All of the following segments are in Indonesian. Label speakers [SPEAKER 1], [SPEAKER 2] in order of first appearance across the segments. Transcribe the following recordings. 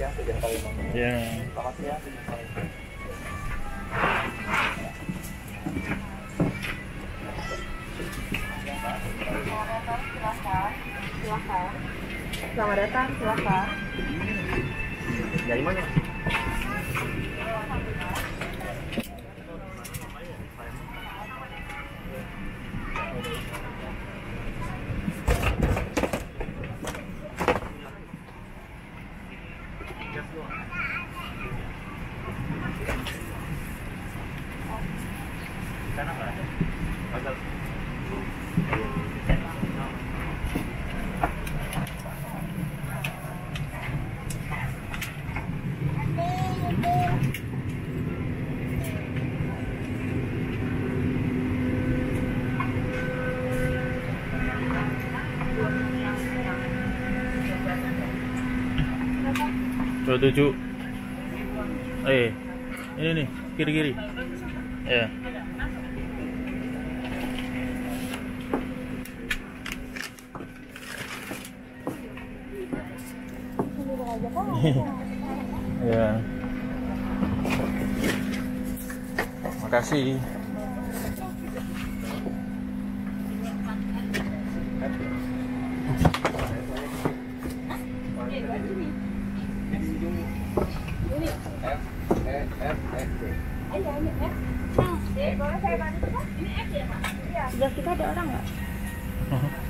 [SPEAKER 1] Palembang.
[SPEAKER 2] Ya.
[SPEAKER 1] Selamat siang.
[SPEAKER 3] Silakan. Silakan. Selamat datang, silakan.
[SPEAKER 1] Dari mana? sana ada Thank
[SPEAKER 2] you. 27 eh ini nih kiri kiri ya yeah. ya yeah. makasih Thank you.
[SPEAKER 3] Sebelah kita ada orang nggak?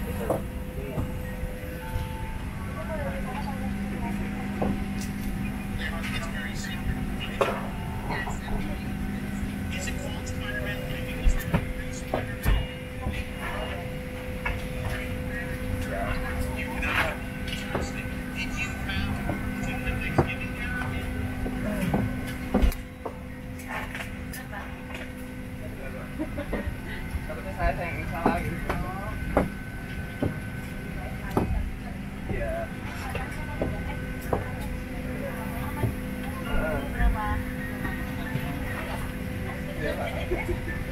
[SPEAKER 1] I think we. Yeah. Uh, yeah.